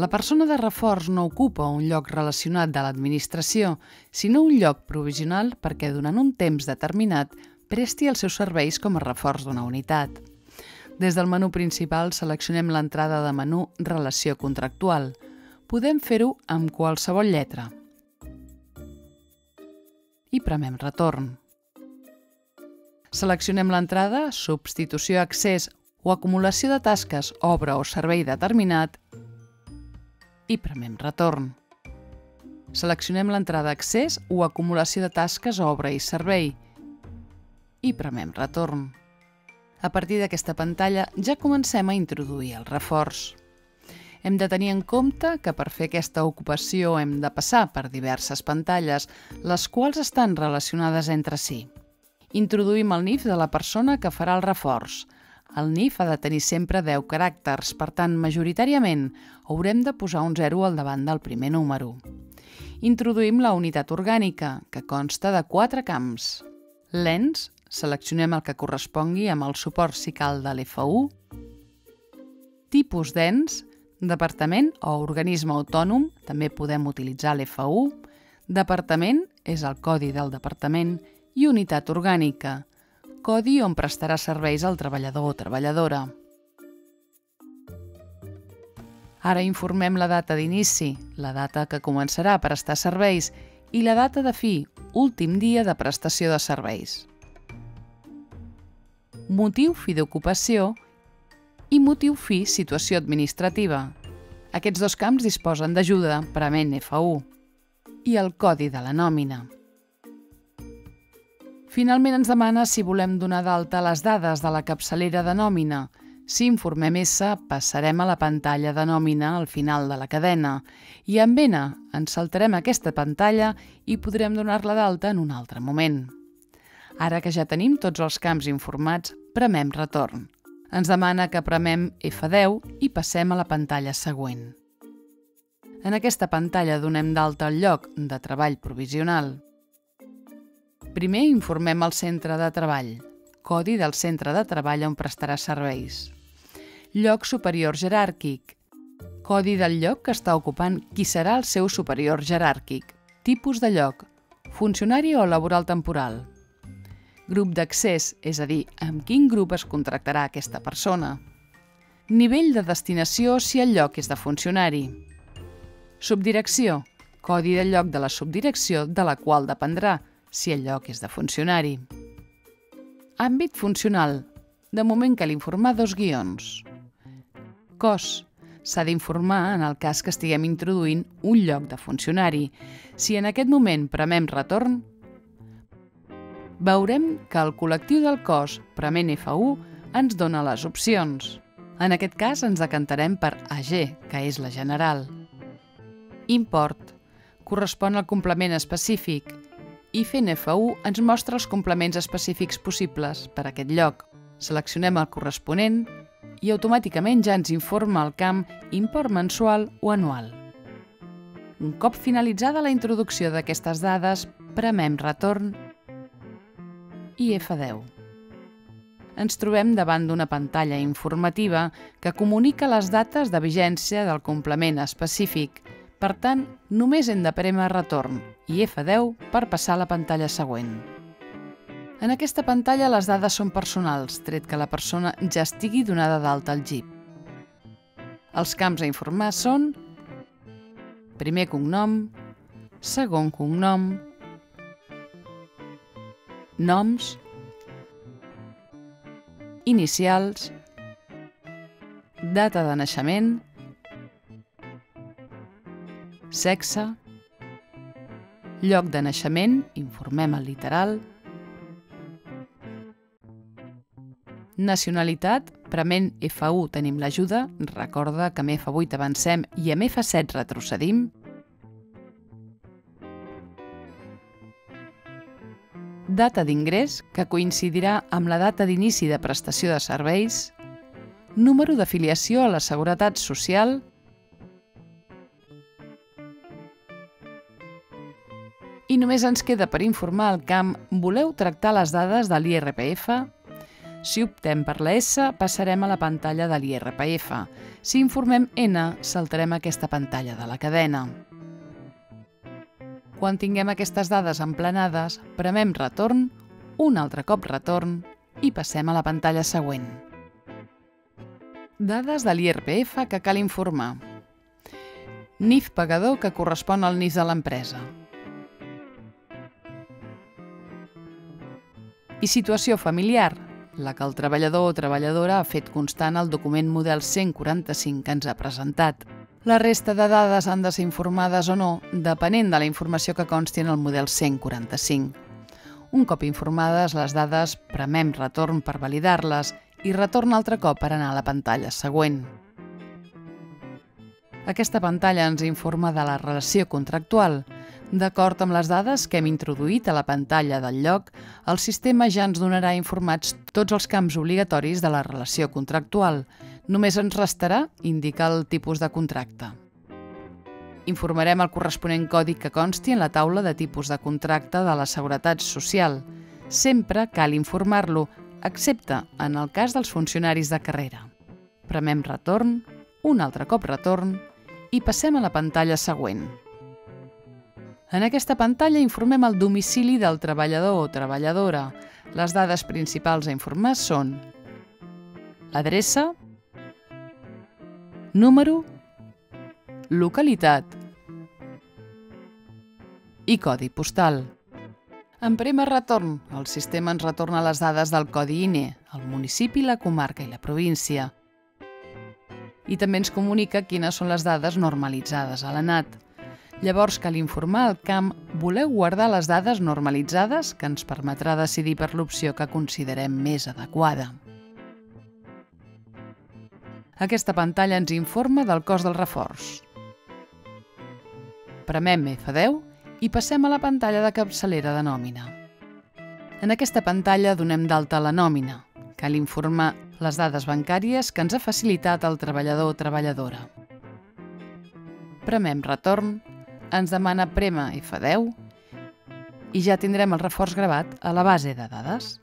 La persona de reforç no ocupa un lloc relacionat de l'administració, sinó un lloc provisional perquè durant un temps determinat presti els seus serveis com a reforç d'una unitat. Des del menú principal seleccionem l'entrada de menú Relació contractual. Podem fer-ho amb qualsevol lletra. I premem Retorn. Seleccionem l'entrada Substitució, accés o acumulació de tasques, obra o servei determinat i premem Retorn. Seleccionem l'entrada Accés o acumulació de tasques, obra i servei i premem Retorn. A partir d'aquesta pantalla ja comencem a introduir el reforç. Hem de tenir en compte que per fer aquesta ocupació hem de passar per diverses pantalles, les quals estan relacionades entre si. Introduïm el NIF de la persona que farà el reforç. El NIF ha de tenir sempre 10 caràcters, per tant, majoritàriament haurem de posar un 0 al davant del primer número. Introduïm la unitat orgànica, que consta de 4 camps. L'ENS, seleccionem el que correspongui amb el suport si cal de l'FU. Tipus d'ENS, departament o organisme autònom, també podem utilitzar l'FU. Departament és el codi del departament i unitat orgànica, codi on prestarà serveis al treballador o treballadora. Ara informem la data d'inici, la data que començarà a prestar serveis i la data de fi, últim dia de prestació de serveis. Motiu fi d'ocupació i motiu fi situació administrativa. Aquests dos camps disposen d'ajuda prement F1 i el codi de la nòmina. Finalment ens demana si volem donar d'alta les dades de la capçalera de nòmina. Si informem S, passarem a la pantalla de nòmina al final de la cadena i amb N ens saltarem aquesta pantalla i podrem donar-la d'alta en un altre moment. Ara que ja tenim tots els camps informats, premem retorn. Ens demana que premem F10 i passem a la pantalla següent. En aquesta pantalla donem d'alta el lloc de treball provisional. Primer informem el centre de treball, codi del centre de treball on prestarà serveis. Lloc superior jeràrquic, codi del lloc que està ocupant qui serà el seu superior jeràrquic, tipus de lloc, funcionari o laboral temporal. Grup d'accés, és a dir, amb quin grup es contractarà aquesta persona. Nivell de destinació si el lloc és de funcionari. Subdirecció, codi del lloc de la subdirecció de la qual dependrà, si el lloc és de funcionari. Àmbit funcional. De moment cal informar dos guions. Cos. S'ha d'informar en el cas que estiguem introduint un lloc de funcionari. Si en aquest moment premem retorn, veurem que el col·lectiu del cos prement F1 ens dona les opcions. En aquest cas ens decantarem per AG, que és la general. Import. Correspon al complement específic, i fent F1 ens mostra els complements específics possibles per a aquest lloc. Seleccionem el corresponent i automàticament ja ens informa el camp import mensual o anual. Un cop finalitzada la introducció d'aquestes dades, premem retorn i F10. Ens trobem davant d'una pantalla informativa que comunica les dates de vigència del complement específic. Per tant, només hem de premer retorn i F10 per passar a la pantalla següent. En aquesta pantalla les dades són personals, tret que la persona ja estigui donada d'alta al GIP. Els camps a informar són primer cognom, segon cognom, noms, inicials, data de naixement, sexe, Lloc de naixement, informem el literal. Nacionalitat, prement F1 tenim l'ajuda, recorda que amb F8 avancem i amb F7 retrocedim. Data d'ingrés, que coincidirà amb la data d'inici de prestació de serveis. Número d'afiliació a la Seguretat Social I només ens queda per informar al camp voleu tractar les dades de l'IRPF? Si optem per la S, passarem a la pantalla de l'IRPF. Si informem N, saltarem aquesta pantalla de la cadena. Quan tinguem aquestes dades emplenades, premem retorn, un altre cop retorn i passem a la pantalla següent. Dades de l'IRPF que cal informar. NIF pagador que correspon al NIF de l'empresa. I situació familiar, la que el treballador o treballadora ha fet constant al document model 145 que ens ha presentat. La resta de dades han de ser informades o no, depenent de la informació que consti en el model 145. Un cop informades les dades, premem retorn per validar-les i retorna altre cop per anar a la pantalla següent. Aquesta pantalla ens informa de la relació contractual. D'acord amb les dades que hem introduït a la pantalla del lloc, el sistema ja ens donarà informats tots els camps obligatoris de la relació contractual. Només ens restarà indicar el tipus de contracte. Informarem el corresponent codi que consti en la taula de tipus de contracte de la Seguretat Social. Sempre cal informar-lo, excepte en el cas dels funcionaris de carrera. Premem retorn, un altre cop retorn i passem a la pantalla següent. En aquesta pantalla informem el domicili del treballador o treballadora. Les dades principals a informar són adreça, número, localitat i codi postal. En primer retorn, el sistema ens retorna les dades del codi INE, el municipi, la comarca i la província i també ens comunica quines són les dades normalitzades a l'ANAT. Llavors cal informar al camp voleu guardar les dades normalitzades que ens permetrà decidir per l'opció que considerem més adequada. Aquesta pantalla ens informa del cost del reforç. Premem F10 i passem a la pantalla de capçalera de nòmina. En aquesta pantalla donem d'alta la nòmina. Cal informar les dades bancàries que ens ha facilitat el treballador o treballadora. Premem retorn, ens demana prema F10 i ja tindrem el reforç gravat a la base de dades.